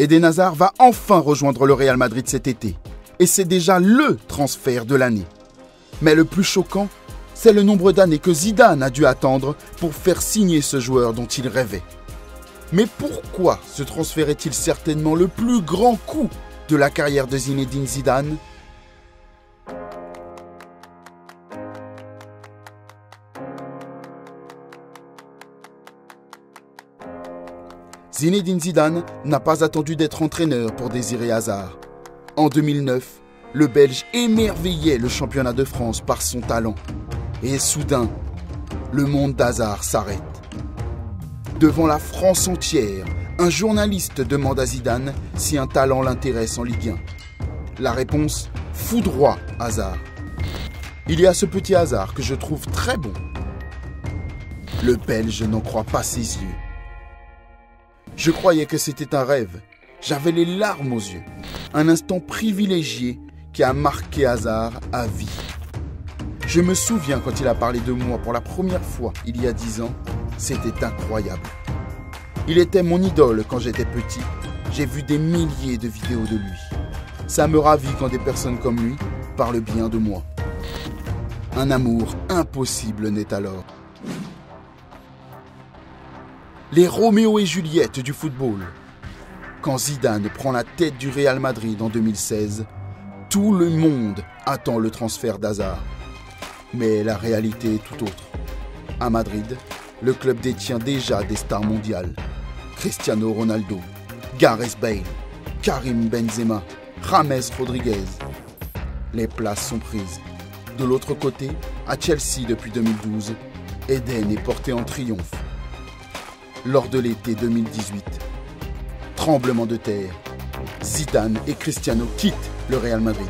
Eden Hazard va enfin rejoindre le Real Madrid cet été. Et c'est déjà LE transfert de l'année. Mais le plus choquant, c'est le nombre d'années que Zidane a dû attendre pour faire signer ce joueur dont il rêvait. Mais pourquoi ce transfert est-il certainement le plus grand coup de la carrière de Zinedine Zidane? Zinedine Zidane n'a pas attendu d'être entraîneur pour désirer Hazard. En 2009, le Belge émerveillait le championnat de France par son talent. Et soudain, le monde d'Hazard s'arrête. Devant la France entière, un journaliste demande à Zidane si un talent l'intéresse en Ligue 1. La réponse foudroie Hazard. Il y a ce petit hasard que je trouve très bon. Le Belge n'en croit pas ses yeux. Je croyais que c'était un rêve. J'avais les larmes aux yeux. Un instant privilégié qui a marqué Hazard à vie. Je me souviens quand il a parlé de moi pour la première fois il y a dix ans. C'était incroyable. Il était mon idole quand j'étais petit. J'ai vu des milliers de vidéos de lui. Ça me ravit quand des personnes comme lui parlent bien de moi. Un amour impossible naît alors les Roméo et Juliette du football. Quand Zidane prend la tête du Real Madrid en 2016, tout le monde attend le transfert d'Hazard. Mais la réalité est tout autre. À Madrid, le club détient déjà des stars mondiales. Cristiano Ronaldo, Gareth Bale, Karim Benzema, James Rodriguez. Les places sont prises. De l'autre côté, à Chelsea depuis 2012, Eden est porté en triomphe lors de l'été 2018. Tremblement de terre. Zidane et Cristiano quittent le Real Madrid.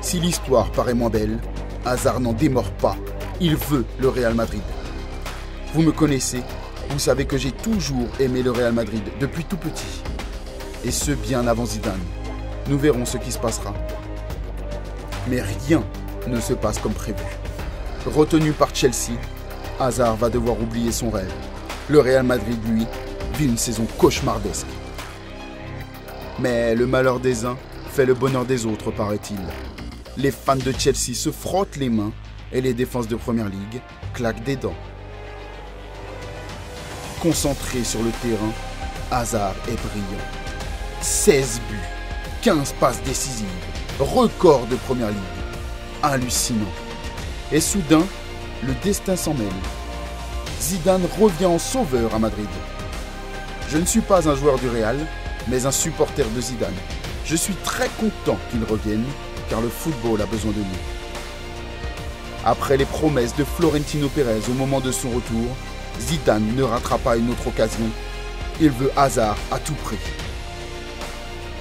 Si l'histoire paraît moins belle, Hazard n'en démord pas. Il veut le Real Madrid. Vous me connaissez, vous savez que j'ai toujours aimé le Real Madrid depuis tout petit. Et ce bien avant Zidane. Nous verrons ce qui se passera. Mais rien ne se passe comme prévu. Retenu par Chelsea, Hazard va devoir oublier son rêve. Le Real Madrid, lui, vit une saison cauchemardesque. Mais le malheur des uns fait le bonheur des autres, paraît-il. Les fans de Chelsea se frottent les mains et les défenses de Première Ligue claquent des dents. Concentré sur le terrain, Hazard est brillant. 16 buts, 15 passes décisives, record de Première Ligue. Hallucinant. Et soudain, le destin s'en mêle. Zidane revient en sauveur à Madrid. Je ne suis pas un joueur du Real, mais un supporter de Zidane. Je suis très content qu'il revienne, car le football a besoin de lui. Après les promesses de Florentino Pérez au moment de son retour, Zidane ne ratera pas une autre occasion. Il veut Hazard à tout prix.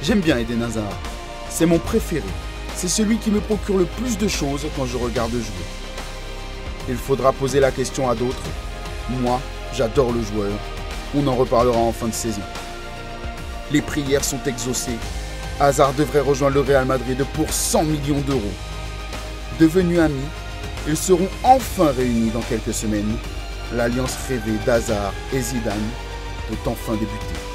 J'aime bien Eden Hazard. C'est mon préféré. C'est celui qui me procure le plus de choses quand je regarde jouer. Il faudra poser la question à d'autres moi, j'adore le joueur. On en reparlera en fin de saison. Les prières sont exaucées. Hazard devrait rejoindre le Real Madrid pour 100 millions d'euros. Devenus amis, ils seront enfin réunis dans quelques semaines. L'alliance rêvée d'Hazard et Zidane peut enfin débuter.